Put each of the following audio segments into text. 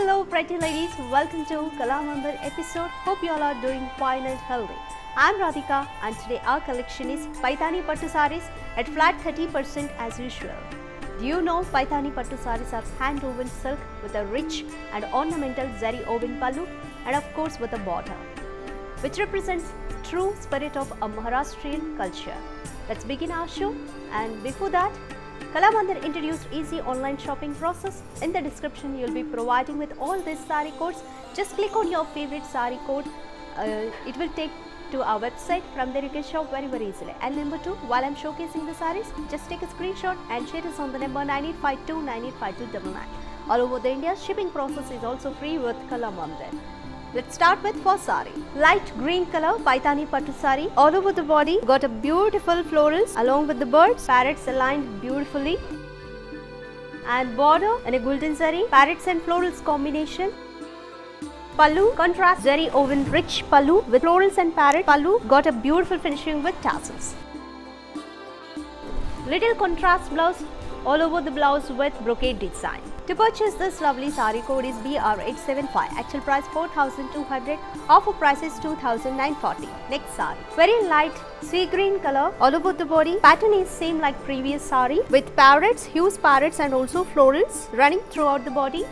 Hello, pretty ladies. Welcome to Kalamandir episode. Hope you all are doing fine and healthy. I'm Radhika, and today our collection is Paithani Pattu sarees at flat 30% as usual. Do you know Paithani Pattu sarees are hand woven silk with a rich and ornamental zari woven pallu and of course with a border, which represents true spirit of a Maharashtrian culture. Let's begin our show. And before that, Kalamandir introduced easy online shopping process. In the description, you'll be providing with all these sari codes. Just click on your favorite sari code. Uh, it will take to our website. From there, you can shop very very easily. And number two, while I'm showcasing the saris, just take a screenshot and share this on the number 9852 985299. All over the India, shipping process is also free with Kalamandir. Let's start with first sari. Light green color Paithani Pattu sari. All over the body got a beautiful florals along with the birds. Parrots aligned beautifully. And border in a golden zari. Parrots and florals combination. Pallu contrast very woven rich pallu with florals and parrot. Pallu got a beautiful finishing with tassels. Little contrast blouse all over the blouse with brocade design. To purchase this lovely sari code is BR875. Actual price 4200 Offer price is 2940 Next sari. Very light sea green color all over the body. Pattern is same like previous sari with parrots, huge parrots and also florals running throughout the body.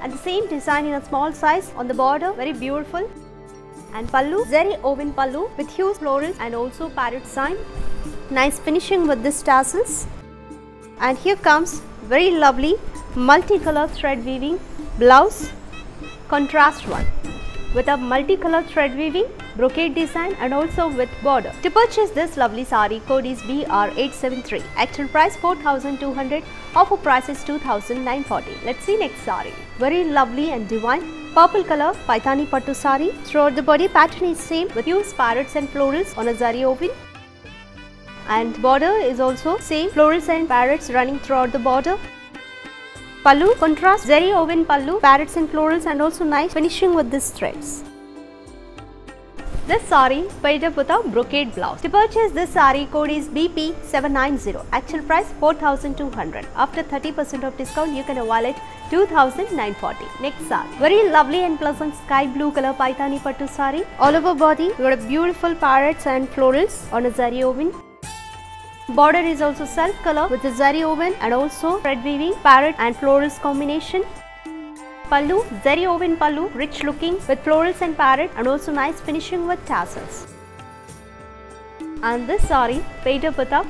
And the same design in a small size on the border. Very beautiful. And pallu, zari woven pallu with huge florals and also parrot sign. Nice finishing with this tassels and here comes very lovely multicolor thread weaving blouse contrast one with a multicolor thread weaving brocade design and also with border. To purchase this lovely sari code is BR873. Actual price 4200 offer price is 2940 Let's see next sari. Very lovely and divine purple color Paithani Pattu sari. Throughout the body pattern is same with few parrots and florals on a zari woven and border is also same and parrots running throughout the border. Pallu contrast zari woven pallu, parrots and florals and also nice finishing with these threads. This sari paired up with a brocade blouse. To purchase this sari code is BP790. Actual price 4200. After 30% of discount you can avail it 2940. Next sari. Very lovely and pleasant sky blue color Paithani Pattu sari. All over body you got a beautiful parrots and florals on a zari woven. Border is also self color with the zari woven and also thread weaving, parrot and florals combination. Pallu, zari woven pallu, rich looking with florals and parrot and also nice finishing with tassels. And this sari paired up with a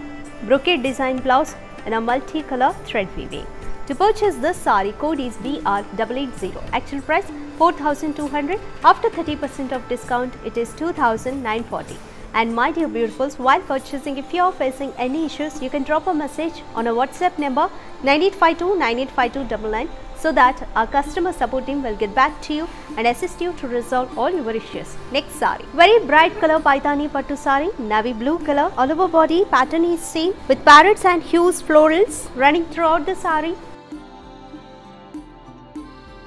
brocade design blouse and a multicolor thread weaving. To purchase this sari code is BR880. Actual price 4200 after 30% of discount it is 2940 and my dear beautifuls, while purchasing, if you are facing any issues, you can drop a message on a WhatsApp number 9852985299 so that our customer support team will get back to you and assist you to resolve all your issues. Next sari. Very bright color Paithani Pattu sari, navy blue color, all over body, pattern is same with parrots and hues florals running throughout the sari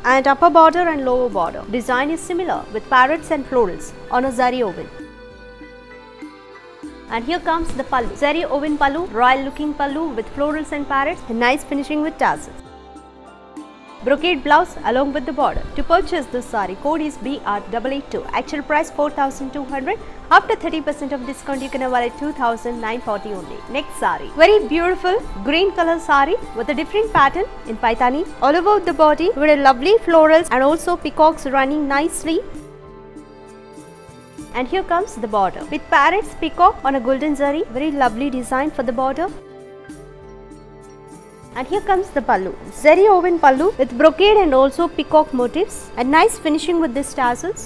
and upper border and lower border. Design is similar with parrots and florals on a zari woven. And here comes the pallu. Zari woven pallu, royal looking pallu with florals and parrots, and nice finishing with tassels. Brocade blouse along with the border. To purchase this sari, code is BR882. Actual price 4200. After 30% of discount, you can avail it 2940 only. Next sari. Very beautiful green color sari with a different pattern in Paithani. All over the body with a lovely florals and also peacocks running nicely and here comes the border with parrots peacock on a golden zari very lovely design for the border and here comes the pallu zari woven pallu with brocade and also peacock motifs and nice finishing with these tassels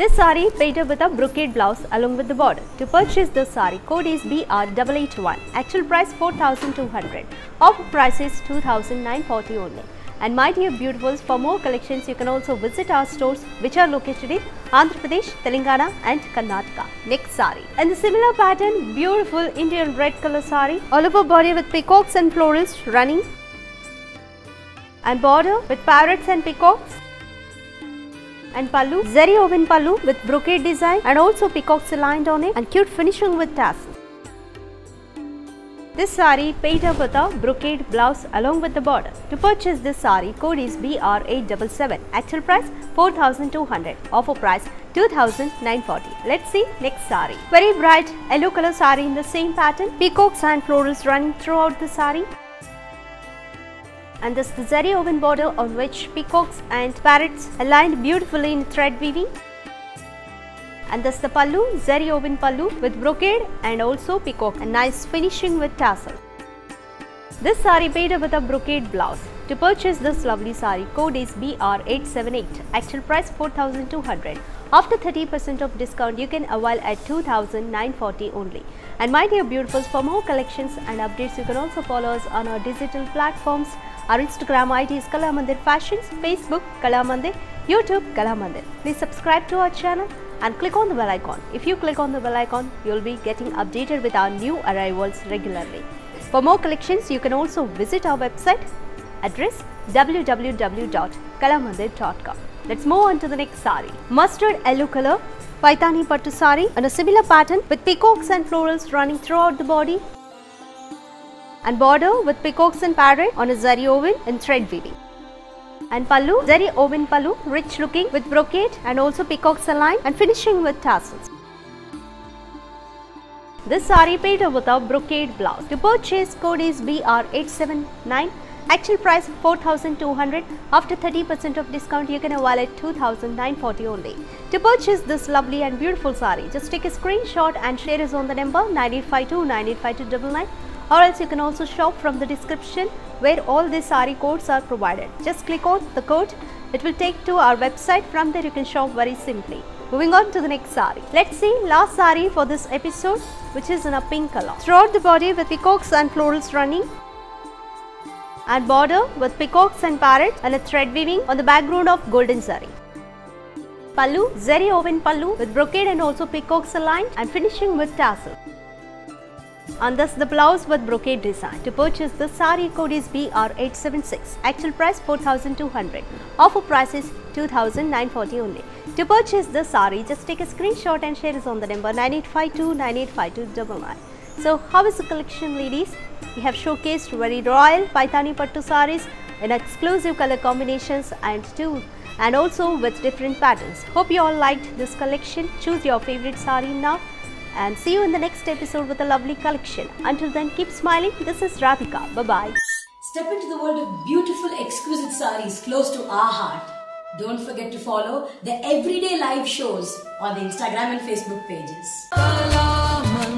this sari paired with a brocade blouse along with the border. To purchase this sari, code is BR881. Actual price 4200. Offer price is 2940 only. And my dear beautifuls, for more collections, you can also visit our stores which are located in Andhra Pradesh, Telangana and Karnataka. Next sari. And the similar pattern, beautiful Indian red color sari, all over body with peacocks and florals running and border with parrots and peacocks and pallu, zari woven pallu with brocade design and also peacocks aligned on it and cute finishing with tassels. This sari paid up with a brocade blouse along with the border. To purchase this sari, code is BR877. Actual price 4200. Offer price 2940. Let's see next sari. Very bright yellow color sari in the same pattern. Peacocks and florals running throughout the sari and this the zari woven border on which peacocks and parrots aligned beautifully in thread weaving and thus the pallu, zari woven pallu with brocade and also peacock and nice finishing with tassel. This sari paid with a brocade blouse. To purchase this lovely sari, code is BR878. Actual price 4200. After 30% of discount, you can avail at 2940 only. And my dear beautifuls, for more collections and updates, you can also follow us on our digital platforms. Our Instagram ID is Kalamandir Fashions, Facebook Kalamandir, YouTube Kalamandir. Please subscribe to our channel and click on the bell icon. If you click on the bell icon, you will be getting updated with our new arrivals regularly. For more collections, you can also visit our website address www.kalamandir.com. Let's move on to the next sari. Mustard yellow color Paithani Pattu sari on a similar pattern with peacocks and florals running throughout the body and border with peacocks and parrot on a zari woven and thread weaving and pallu, zari woven pallu, rich looking with brocade and also peacocks align and finishing with tassels. This sari paid with a brocade blouse. To purchase code is BR879. Actual price 4200 After 30% of discount you can avail at 2940 only. To purchase this lovely and beautiful sari, just take a screenshot and share us on the number 9852 985299 or else you can also shop from the description where all these sari codes are provided. Just click on the code, it will take to our website from there you can shop very simply. Moving on to the next sari. Let's see last sari for this episode which is in a pink color. Throughout the body with peacocks and florals running and border with peacocks and parrot and a thread weaving on the background of golden zari. Pallu, zari woven pallu with brocade and also peacocks aligned and finishing with tassel and thus the blouse with brocade design. To purchase the sari code is BR876. Actual price 4200. Offer price is 2940 only. To purchase the sari, just take a screenshot and share it on the number 9852985299. So how is the collection ladies? We have showcased very royal Paithani Pattu saris in exclusive color combinations and two and also with different patterns. Hope you all liked this collection. Choose your favorite sari now and see you in the next episode with a lovely collection. Until then, keep smiling. This is Radhika. Bye bye. Step into the world of beautiful, exquisite saris close to our heart. Don't forget to follow the everyday live shows on the Instagram and Facebook pages.